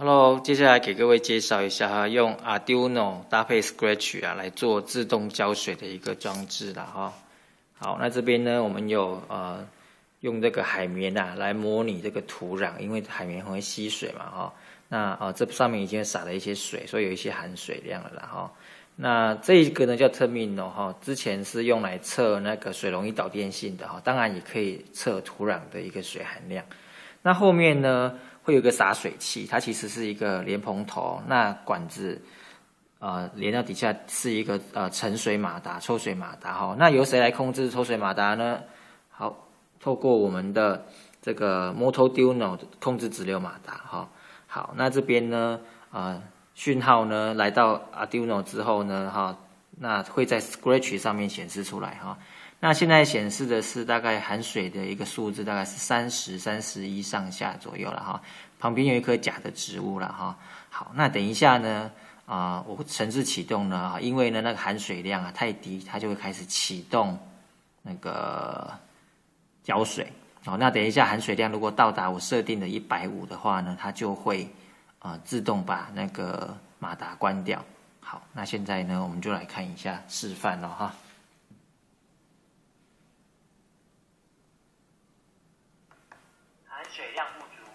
Hello，接下来给各位介绍一下哈，用 Arduino 搭配 Scratch 啊来做自动浇水的一个装置哈。好，那这边呢，我们有呃用这个海绵呐来模拟这个土壤，因为海绵很会吸水嘛哈。那啊这上面已经洒了一些水，所以有一些含水量了啦哈。那这一个呢叫 Terminal 哈，之前是用来测那个水容易导电性的哈，当然也可以测土壤的一个水含量。那后面呢？会有个洒水器，它其实是一个莲蓬头，那管子呃连到底下是一个呃盛水马达、抽水马达哈。那由谁来控制抽水马达呢？好，透过我们的这个 Motoduino 控制直流马达哈。好，那这边呢呃讯号呢来到 Arduino 之后呢哈，那会在 Scratch 上面显示出来哈。那现在显示的是大概含水的一个数字，大概是三十三十一上下左右了哈。旁边有一棵假的植物了哈。好，那等一下呢，啊，我程式启动呢，因为呢那个含水量啊太低，它就会开始启动那个浇水。好，那等一下含水量如果到达我设定的一百五的话呢，它就会啊自动把那个马达关掉。好，那现在呢，我们就来看一下示范了哈。含水量不足，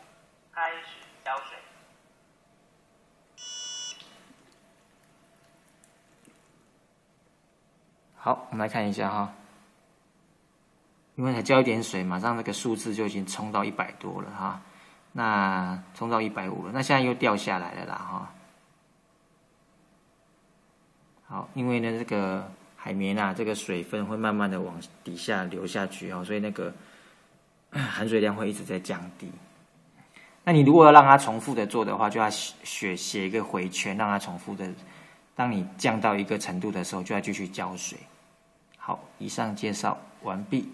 开始浇水。好，我们来看一下哈，因为才浇一点水，马上那个数字就已经冲到一百多了哈，那冲到一百五了，那现在又掉下来了啦哈。好，因为呢这个海绵啊，这个水分会慢慢的往底下流下去哦，所以那个。含水量会一直在降低。那你如果要让它重复的做的话，就要写写一个回圈，让它重复的。当你降到一个程度的时候，就要继续浇水。好，以上介绍完毕。